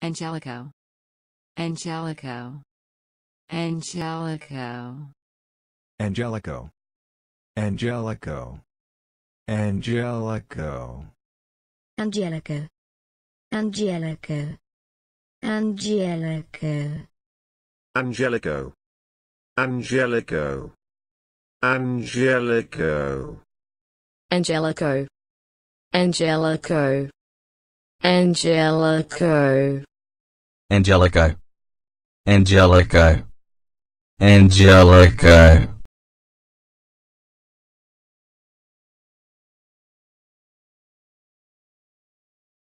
Angelico. Angelico. Angelico. Angelico. Angelico. Angelico. Angelico. Angelico. Angelico. Angelico. Angelico. Angelico. Angelico. Angelico. Angelico. Angelico. Angelico. Angelico.